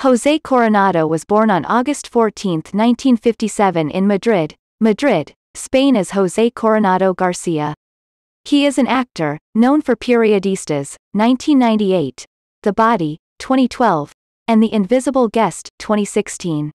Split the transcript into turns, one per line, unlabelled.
José Coronado was born on August 14, 1957 in Madrid, Madrid, Spain as José Coronado Garcia. He is an actor, known for Periodistas, 1998, The Body, 2012, and The Invisible Guest, 2016.